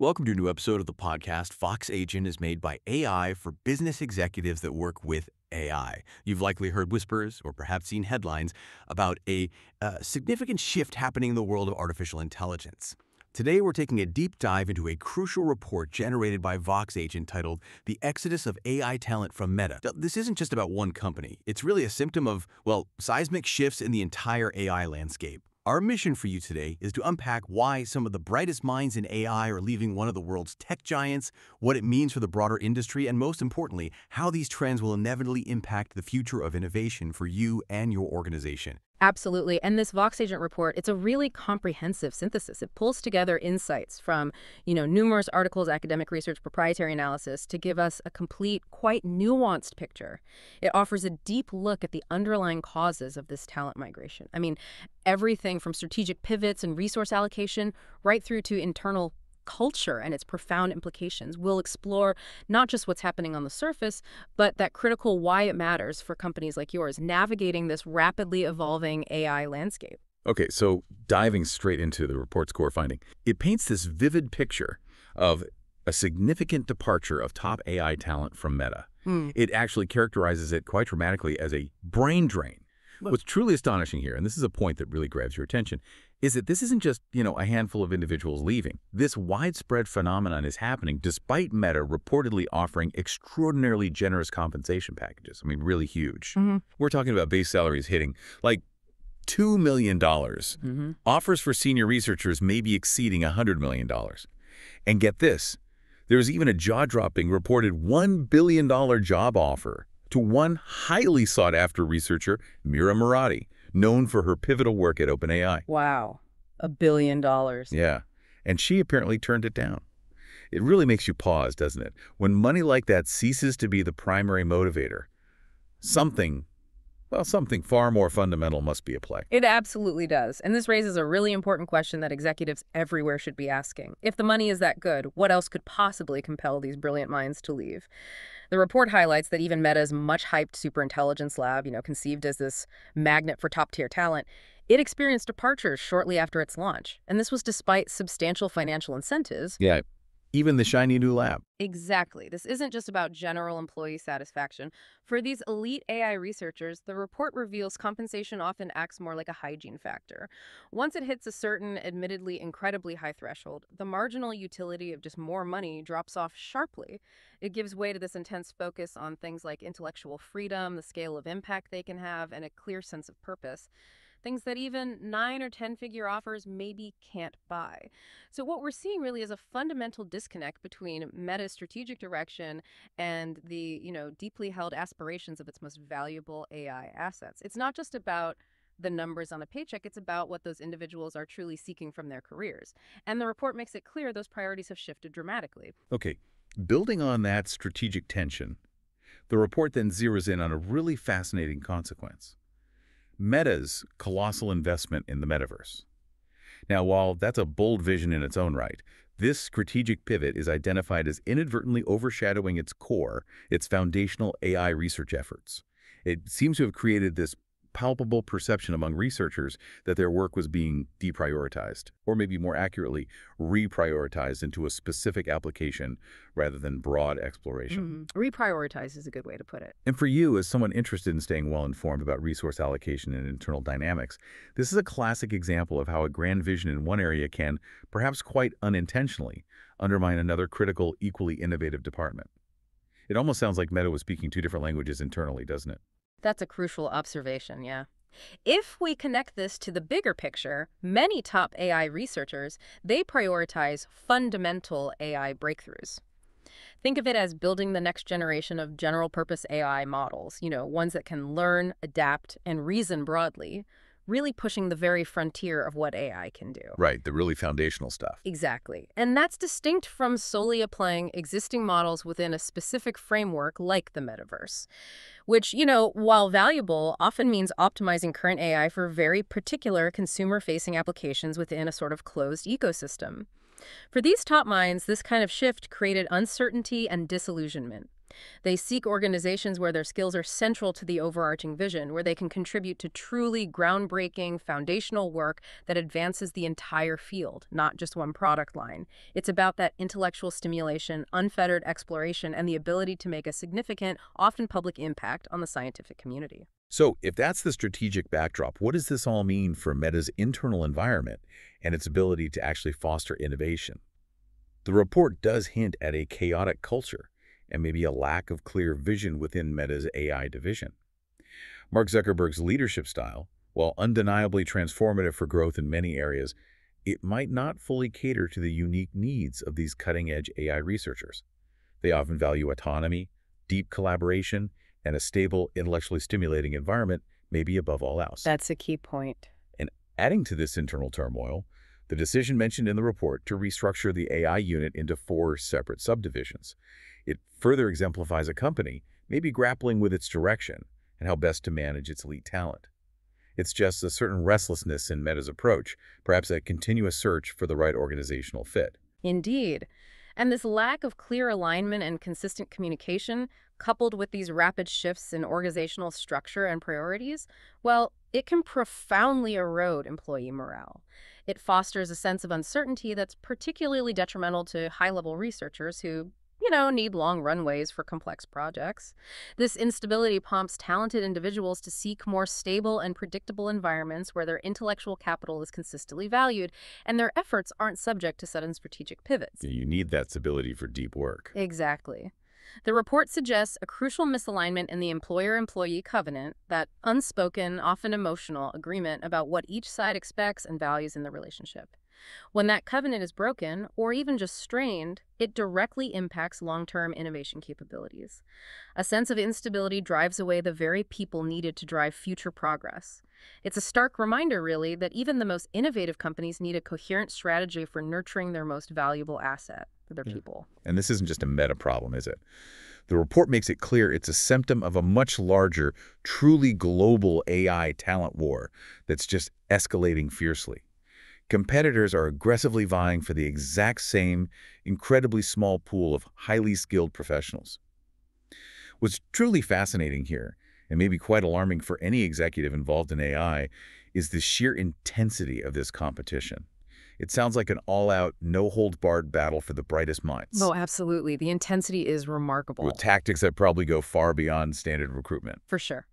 Welcome to a new episode of the podcast. Vox Agent is made by AI for business executives that work with AI. You've likely heard whispers or perhaps seen headlines about a uh, significant shift happening in the world of artificial intelligence. Today, we're taking a deep dive into a crucial report generated by Vox Agent titled The Exodus of AI Talent from Meta. This isn't just about one company. It's really a symptom of, well, seismic shifts in the entire AI landscape. Our mission for you today is to unpack why some of the brightest minds in AI are leaving one of the world's tech giants, what it means for the broader industry, and most importantly, how these trends will inevitably impact the future of innovation for you and your organization. Absolutely. And this Vox Agent report, it's a really comprehensive synthesis. It pulls together insights from, you know, numerous articles, academic research, proprietary analysis to give us a complete, quite nuanced picture. It offers a deep look at the underlying causes of this talent migration. I mean, everything from strategic pivots and resource allocation right through to internal culture and its profound implications. We'll explore not just what's happening on the surface, but that critical why it matters for companies like yours navigating this rapidly evolving AI landscape. Okay, so diving straight into the report's core finding, it paints this vivid picture of a significant departure of top AI talent from Meta. Hmm. It actually characterizes it quite dramatically as a brain drain. What's truly astonishing here, and this is a point that really grabs your attention, is that this isn't just, you know, a handful of individuals leaving. This widespread phenomenon is happening despite Meta reportedly offering extraordinarily generous compensation packages. I mean, really huge. Mhm. We're talking about base salaries hitting like $2 million. Mm-hmm. Offers for senior researchers may be exceeding $100 million. And get this, there's even a jaw-dropping reported $1 billion job offer to one highly sought-after researcher, Mira Murati, known for her pivotal work at OpenAI. Wow. A billion dollars. Yeah, and she apparently turned it down. It really makes you pause, doesn't it? When money like that ceases to be the primary motivator, something, well, something far more fundamental must be at play. It absolutely does. And this raises a really important question that executives everywhere should be asking. If the money is that good, what else could possibly compel these brilliant minds to leave? The report highlights that even Meta's much hyped superintelligence lab, you know, conceived as this magnet for top tier talent, it experienced departures shortly after its launch. And this was despite substantial financial incentives. Yeah, even the shiny new lab. Exactly. This isn't just about general employee satisfaction. For these elite AI researchers, the report reveals compensation often acts more like a hygiene factor. Once it hits a certain, admittedly incredibly high threshold, the marginal utility of just more money drops off sharply. It gives way to this intense focus on things like intellectual freedom, the scale of impact they can have, and a clear sense of purpose things that even nine or 10 figure offers maybe can't buy. So, what we're seeing really is a fundamental disconnect between Meta's strategic direction and the, you know, deeply held aspirations of its most valuable AI assets. It's not just about the numbers on a paycheck, it's about what those individuals are truly seeking from their careers. And the report makes it clear those priorities have shifted dramatically. Okay, building on that strategic tension, the report then zeroes in on a really fascinating consequence. Meta's colossal investment in the metaverse. Now, while that's a bold vision in its own right, this strategic pivot is identified as inadvertently overshadowing its core, its foundational AI research efforts. It seems to have created this palpable perception among researchers that their work was being deprioritized, or maybe more accurately, reprioritized into a specific application rather than broad exploration. Mhm. Reprioritize is a good way to put it. And for you, as someone interested in staying well-informed about resource allocation and internal dynamics, this is a classic example of how a grand vision in one area can, perhaps quite unintentionally, undermine another critical, equally innovative department. It almost sounds like Meta was speaking two different languages internally, doesn't it? That's a crucial observation, yeah. If we connect this to the bigger picture, many top AI researchers, they prioritize fundamental AI breakthroughs. Think of it as building the next generation of general purpose AI models, you know, ones that can learn, adapt, and reason broadly, really pushing the very frontier of what AI can do. Right, the really foundational stuff. Exactly. And that's distinct from solely applying existing models within a specific framework like the metaverse, which, you know, while valuable, often means optimizing current AI for very particular consumer-facing applications within a sort of closed ecosystem. For these top minds, this kind of shift created uncertainty and disillusionment. They seek organizations where their skills are central to the overarching vision, where they can contribute to truly groundbreaking, foundational work that advances the entire field, not just one product line. It's about that intellectual stimulation, unfettered exploration, and the ability to make a significant, often public impact on the scientific community. So if that's the strategic backdrop, what does this all mean for Meta's internal environment and its ability to actually foster innovation? The report does hint at a chaotic culture and maybe a lack of clear vision within Meta's AI division. Mark Zuckerberg's leadership style, while undeniably transformative for growth in many areas, it might not fully cater to the unique needs of these cutting-edge AI researchers. They often value autonomy, deep collaboration, and a stable, intellectually stimulating environment maybe above all else. That's a key point. And adding to this internal turmoil, the decision mentioned in the report to restructure the AI unit into four separate subdivisions. It further exemplifies a company maybe grappling with its direction and how best to manage its elite talent. It's just a certain restlessness in Meta's approach, perhaps a continuous search for the right organizational fit. Indeed. And this lack of clear alignment and consistent communication, coupled with these rapid shifts in organizational structure and priorities, well, it can profoundly erode employee morale. It fosters a sense of uncertainty that's particularly detrimental to high-level researchers who you know, need long runways for complex projects. This instability prompts talented individuals to seek more stable and predictable environments where their intellectual capital is consistently valued and their efforts aren't subject to sudden strategic pivots. You need that stability for deep work. Exactly. The report suggests a crucial misalignment in the employer-employee covenant, that unspoken, often emotional, agreement about what each side expects and values in the relationship. When that covenant is broken, or even just strained, it directly impacts long-term innovation capabilities. A sense of instability drives away the very people needed to drive future progress. It's a stark reminder, really, that even the most innovative companies need a coherent strategy for nurturing their most valuable asset, their yeah. people. And this isn't just a meta problem, is it? The report makes it clear it's a symptom of a much larger, truly global AI talent war that's just escalating fiercely. Competitors are aggressively vying for the exact same, incredibly small pool of highly skilled professionals. What's truly fascinating here, and maybe quite alarming for any executive involved in AI, is the sheer intensity of this competition. It sounds like an all-out, no-hold-barred battle for the brightest minds. Oh, absolutely. The intensity is remarkable. With tactics that probably go far beyond standard recruitment. For sure.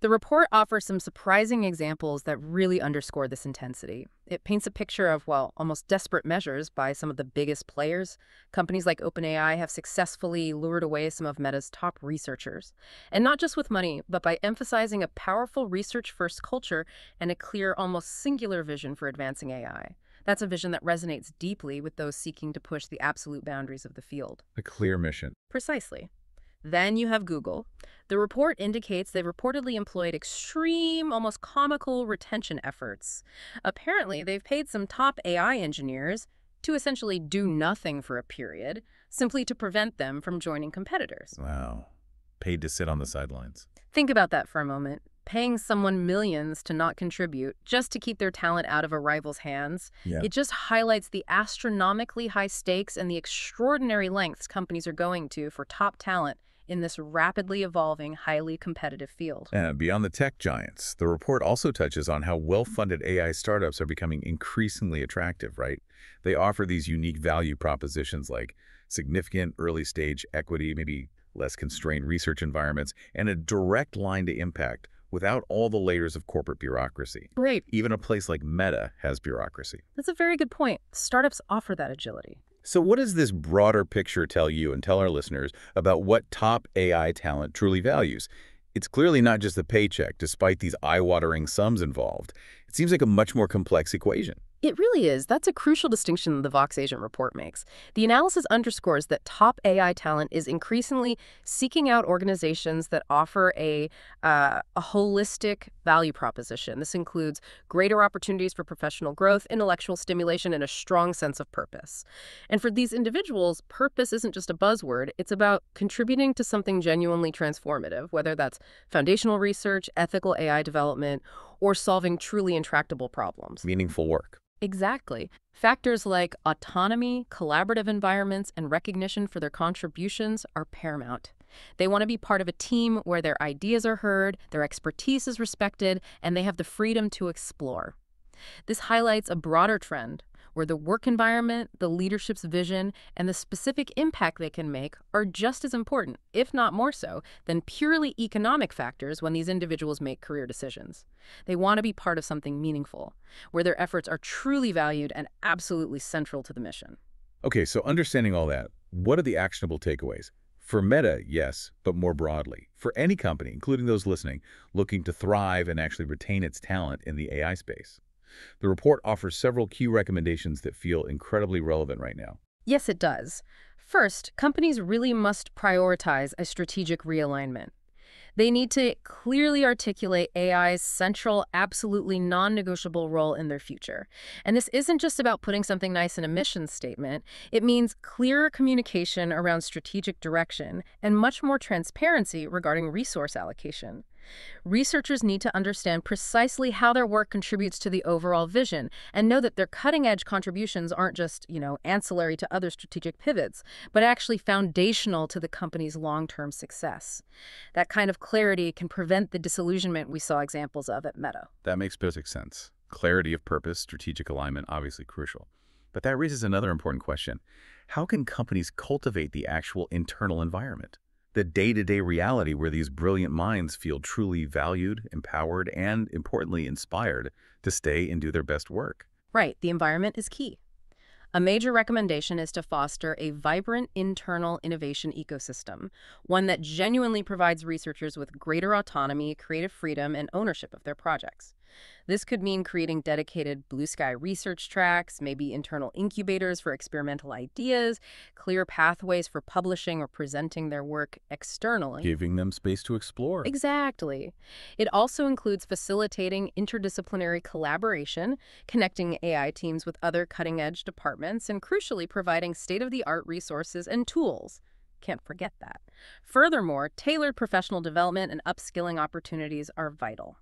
The report offers some surprising examples that really underscore this intensity. It paints a picture of, well, almost desperate measures by some of the biggest players. Companies like OpenAI have successfully lured away some of Meta's top researchers. And not just with money, but by emphasizing a powerful research-first culture and a clear, almost singular vision for advancing AI. That's a vision that resonates deeply with those seeking to push the absolute boundaries of the field. A clear mission. Precisely. Then you have Google. The report indicates they reportedly employed extreme, almost comical retention efforts. Apparently, they've paid some top AI engineers to essentially do nothing for a period, simply to prevent them from joining competitors. Wow. Paid to sit on the sidelines. Think about that for a moment. Paying someone millions to not contribute just to keep their talent out of a rival's hands. Yeah. It just highlights the astronomically high stakes and the extraordinary lengths companies are going to for top talent in this rapidly evolving, highly competitive field. And beyond the tech giants, the report also touches on how well-funded AI startups are becoming increasingly attractive, right? They offer these unique value propositions like significant early-stage equity, maybe less constrained research environments, and a direct line to impact without all the layers of corporate bureaucracy. Right. Even a place like Meta has bureaucracy. That's a very good point. Startups offer that agility. So what does this broader picture tell you and tell our listeners about what top AI talent truly values? It's clearly not just the paycheck, despite these eye-watering sums involved. It seems like a much more complex equation. It really is. That's a crucial distinction the Vox Agent report makes. The analysis underscores that top AI talent is increasingly seeking out organizations that offer a, uh, a holistic value proposition. This includes greater opportunities for professional growth, intellectual stimulation, and a strong sense of purpose. And for these individuals, purpose isn't just a buzzword. It's about contributing to something genuinely transformative, whether that's foundational research, ethical AI development, or solving truly intractable problems. Meaningful work. Exactly. Factors like autonomy, collaborative environments, and recognition for their contributions are paramount. They want to be part of a team where their ideas are heard, their expertise is respected, and they have the freedom to explore. This highlights a broader trend where the work environment, the leadership's vision, and the specific impact they can make are just as important, if not more so, than purely economic factors when these individuals make career decisions. They want to be part of something meaningful, where their efforts are truly valued and absolutely central to the mission. Okay, so understanding all that, what are the actionable takeaways? For Meta, yes, but more broadly. For any company, including those listening, looking to thrive and actually retain its talent in the AI space. The report offers several key recommendations that feel incredibly relevant right now. Yes, it does. First, companies really must prioritize a strategic realignment. They need to clearly articulate AI's central, absolutely non-negotiable role in their future. And this isn't just about putting something nice in a mission statement. It means clearer communication around strategic direction and much more transparency regarding resource allocation. Researchers need to understand precisely how their work contributes to the overall vision and know that their cutting-edge contributions aren't just, you know, ancillary to other strategic pivots, but actually foundational to the company's long-term success. That kind of clarity can prevent the disillusionment we saw examples of at Meta. That makes perfect sense. Clarity of purpose, strategic alignment, obviously crucial. But that raises another important question. How can companies cultivate the actual internal environment? The day-to-day reality where these brilliant minds feel truly valued, empowered, and, importantly, inspired to stay and do their best work. Right. The environment is key. A major recommendation is to foster a vibrant internal innovation ecosystem, one that genuinely provides researchers with greater autonomy, creative freedom, and ownership of their projects. This could mean creating dedicated blue sky research tracks, maybe internal incubators for experimental ideas, clear pathways for publishing or presenting their work externally. Giving them space to explore. Exactly. It also includes facilitating interdisciplinary collaboration, connecting AI teams with other cutting-edge departments, and crucially providing state-of-the-art resources and tools. Can't forget that. Furthermore, tailored professional development and upskilling opportunities are vital.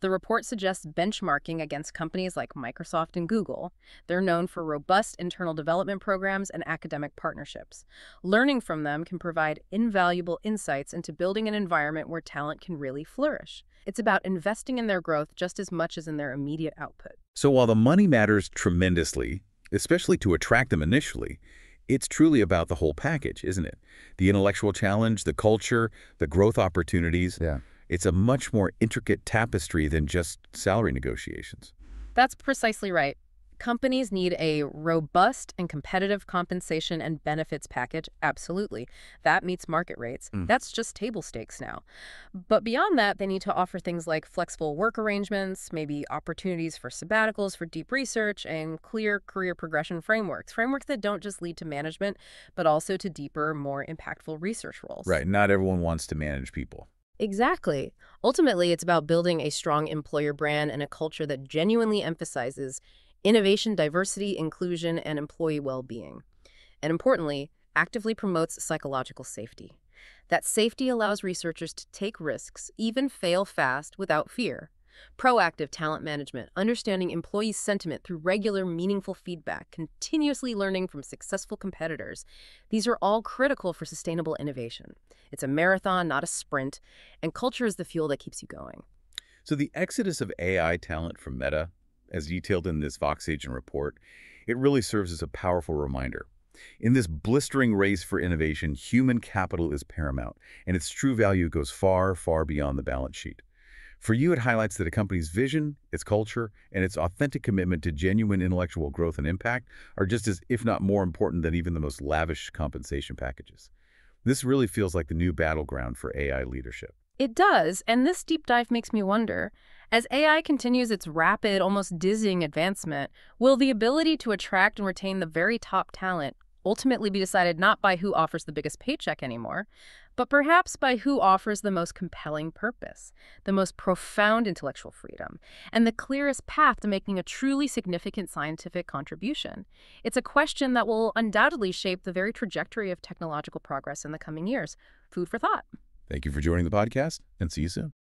The report suggests benchmarking against companies like Microsoft and Google. They're known for robust internal development programs and academic partnerships. Learning from them can provide invaluable insights into building an environment where talent can really flourish. It's about investing in their growth just as much as in their immediate output. So while the money matters tremendously, especially to attract them initially, it's truly about the whole package, isn't it? The intellectual challenge, the culture, the growth opportunities. Yeah. It's a much more intricate tapestry than just salary negotiations. That's precisely right. Companies need a robust and competitive compensation and benefits package, absolutely. That meets market rates. Mm. That's just table stakes now. But beyond that, they need to offer things like flexible work arrangements, maybe opportunities for sabbaticals for deep research, and clear career progression frameworks. Frameworks that don't just lead to management, but also to deeper, more impactful research roles. Right. Not everyone wants to manage people. Exactly. Ultimately, it's about building a strong employer brand and a culture that genuinely emphasizes innovation, diversity, inclusion, and employee well-being. And importantly, actively promotes psychological safety. That safety allows researchers to take risks, even fail fast, without fear. Proactive talent management, understanding employee sentiment through regular, meaningful feedback, continuously learning from successful competitors. These are all critical for sustainable innovation. It's a marathon, not a sprint, and culture is the fuel that keeps you going. So the exodus of AI talent from Meta, as detailed in this Vox Agent report, it really serves as a powerful reminder. In this blistering race for innovation, human capital is paramount, and its true value goes far, far beyond the balance sheet. For you, it highlights that a company's vision, its culture, and its authentic commitment to genuine intellectual growth and impact are just as, if not more important than even the most lavish compensation packages. This really feels like the new battleground for AI leadership. It does, and this deep dive makes me wonder, as AI continues its rapid, almost dizzying advancement, will the ability to attract and retain the very top talent ultimately be decided not by who offers the biggest paycheck anymore, but perhaps by who offers the most compelling purpose, the most profound intellectual freedom, and the clearest path to making a truly significant scientific contribution. It's a question that will undoubtedly shape the very trajectory of technological progress in the coming years. Food for thought. Thank you for joining the podcast, and see you soon.